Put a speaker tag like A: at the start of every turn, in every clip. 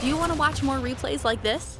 A: Do you want to watch more replays like this?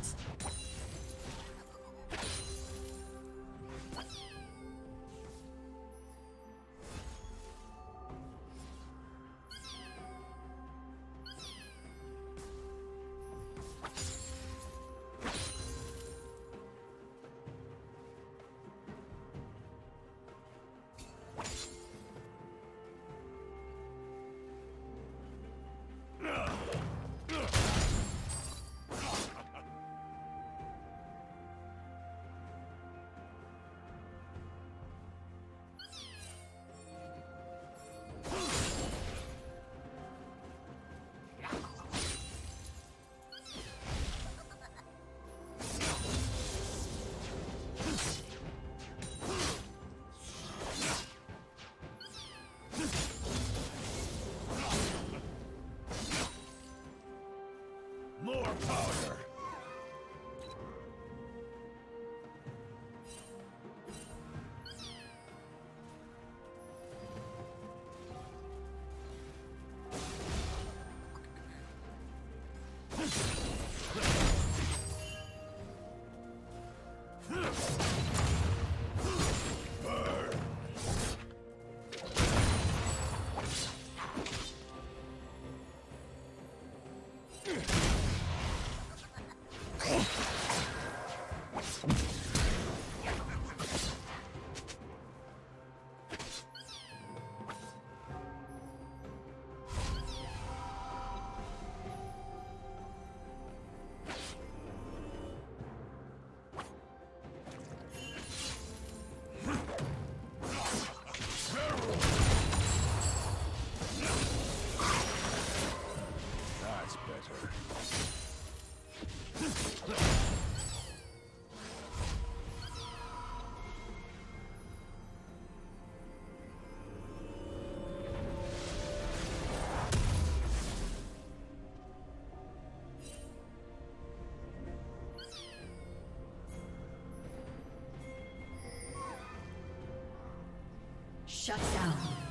A: Oh. Shut down.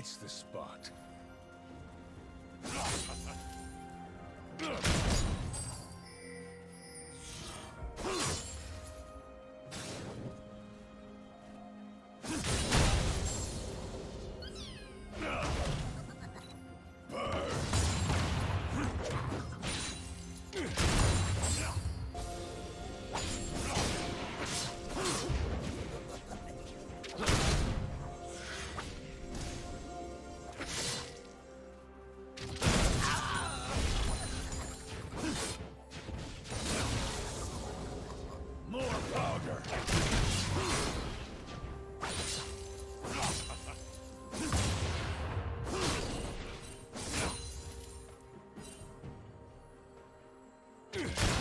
B: Hits the spot. Another!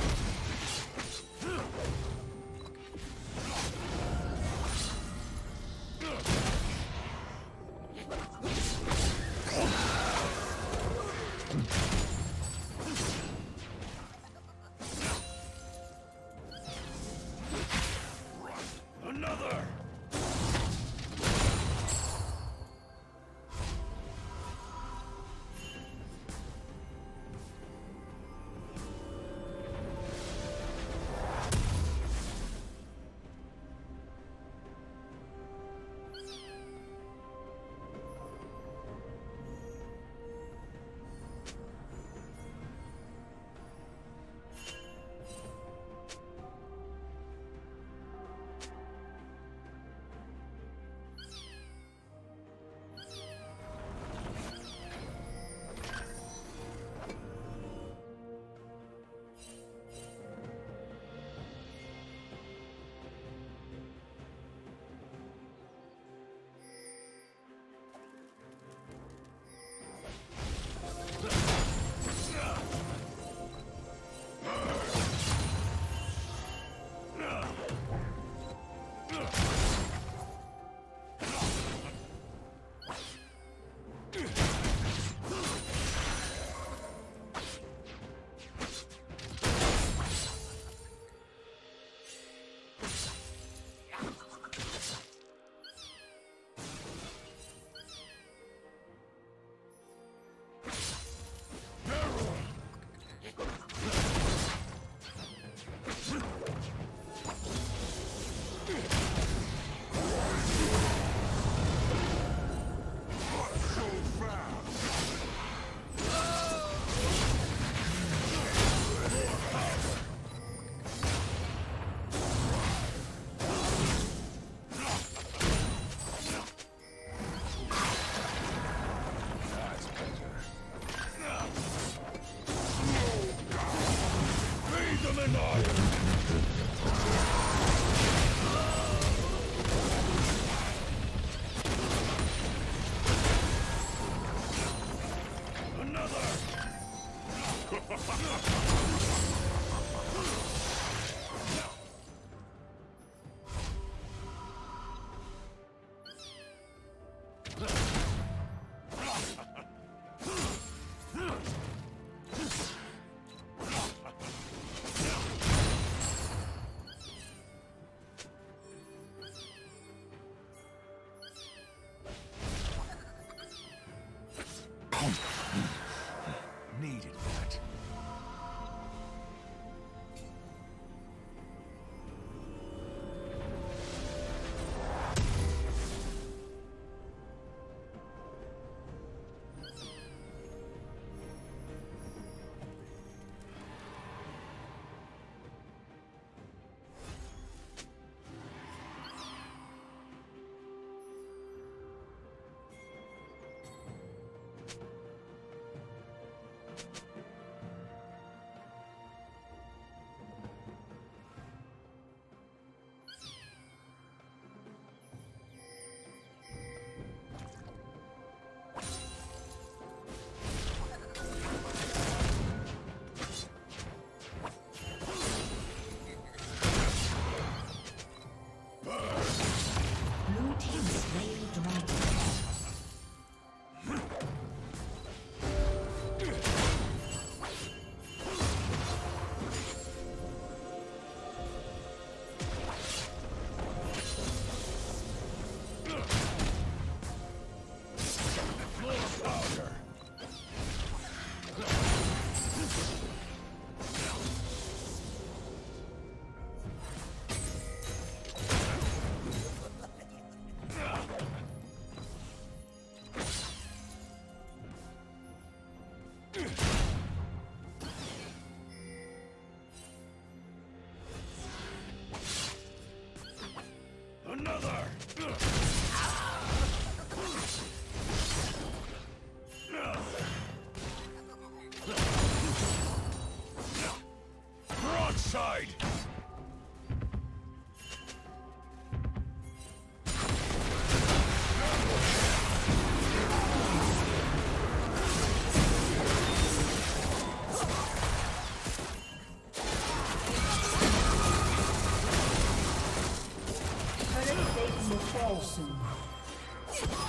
C: Plating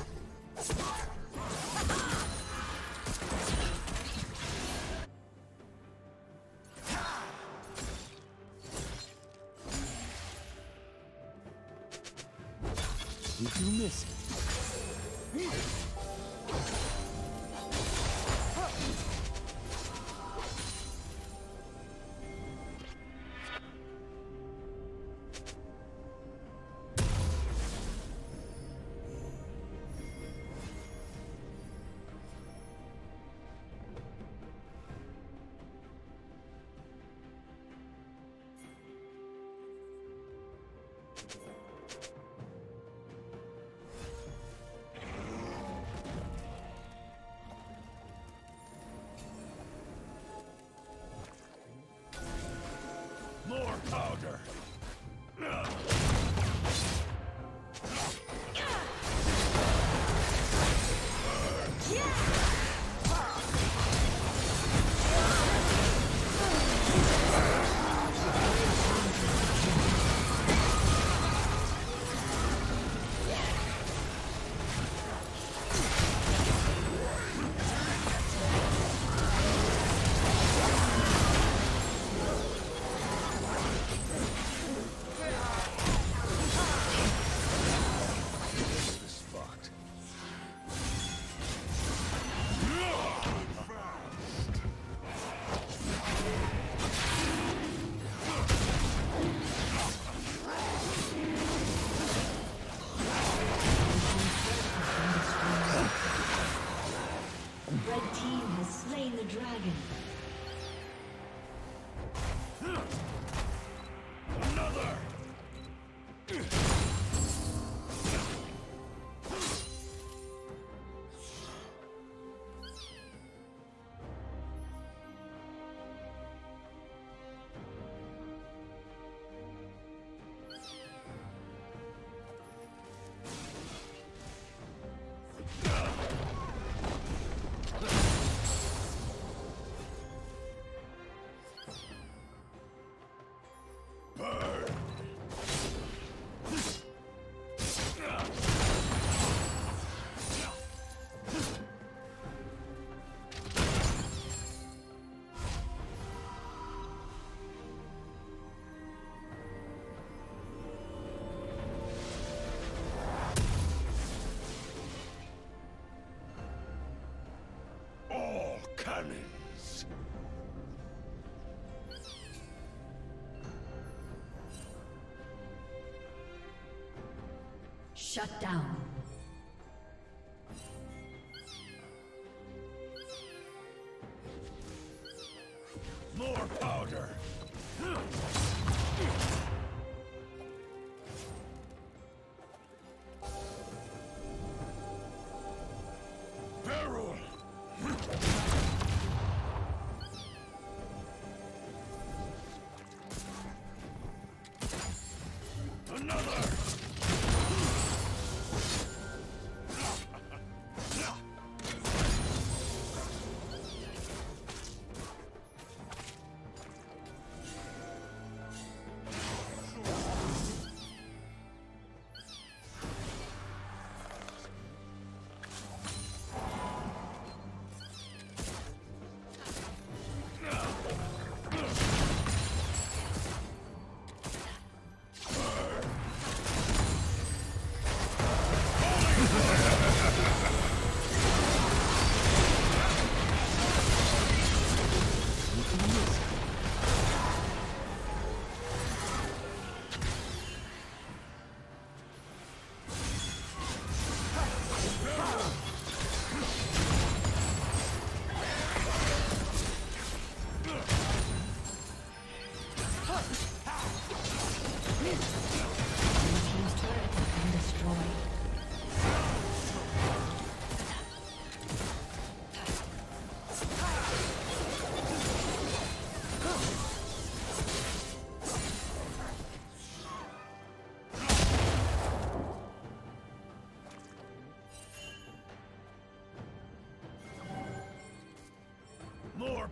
C: Shut down.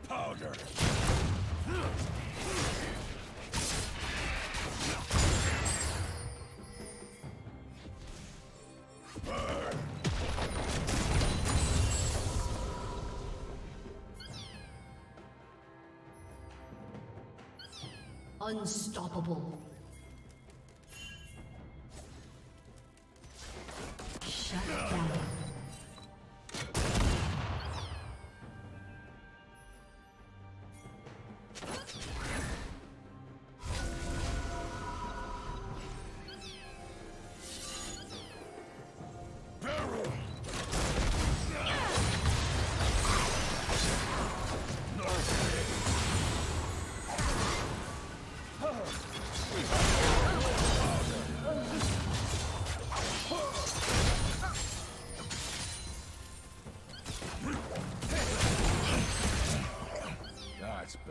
B: Powder.
C: Unstoppable.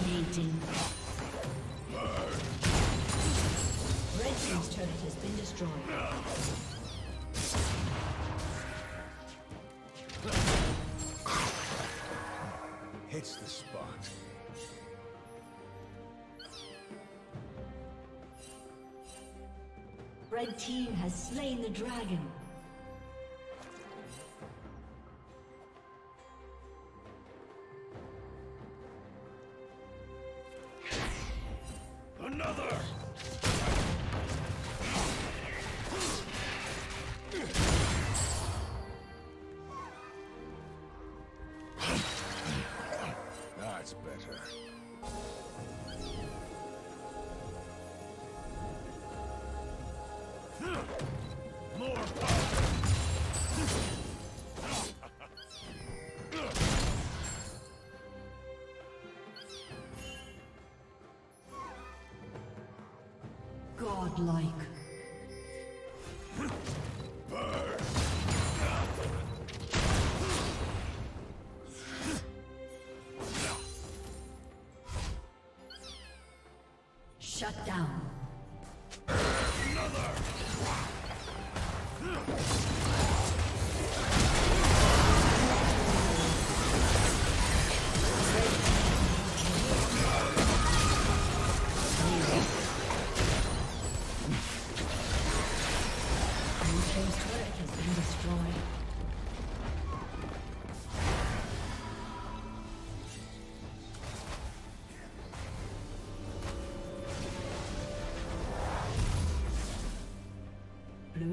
C: Dominating. Red Team's turret has been destroyed.
B: Hits the spot.
C: Red Team has slain the dragon.
B: More.
C: Godlike.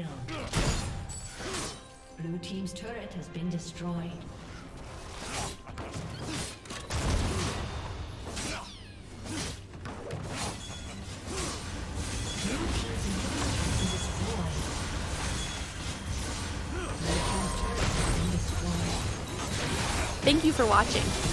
C: kill. Blue Team's turret has been destroyed.
A: Thank you for watching.